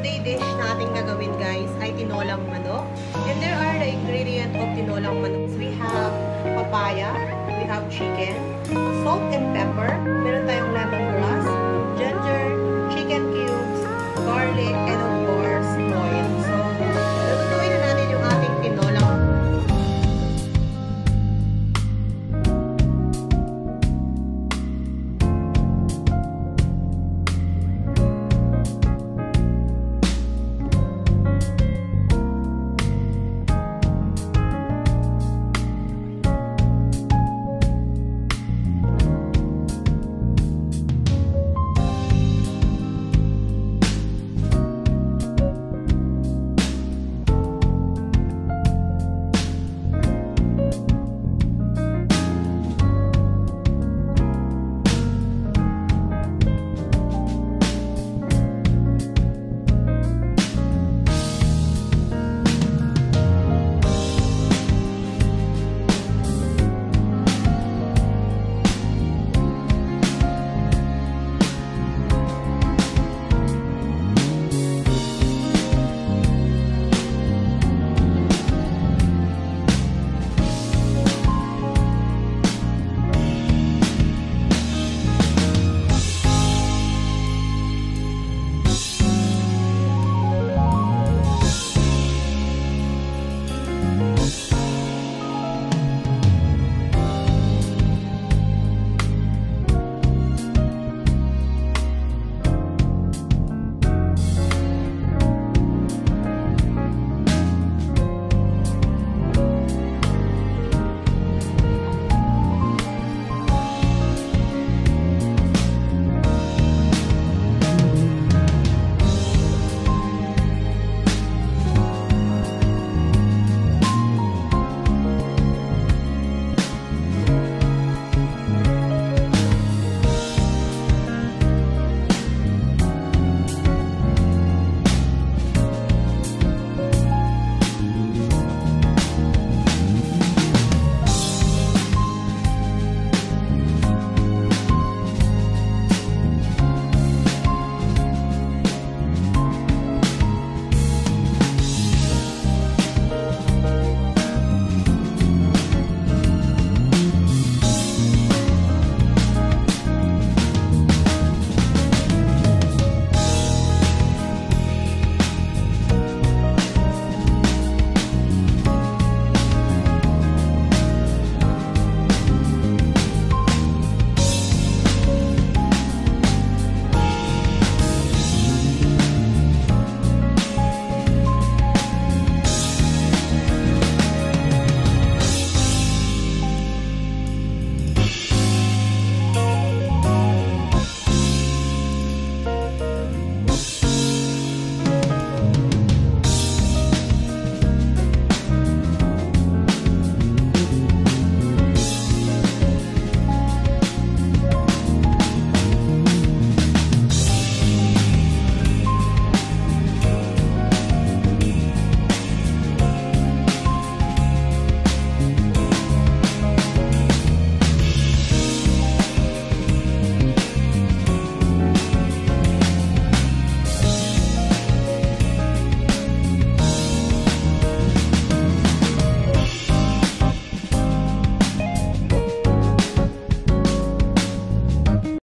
today dish nating na gagawin guys ay tinolang manok. And there are the ingredient of tinolang manok. We have papaya, we have chicken, salt and pepper,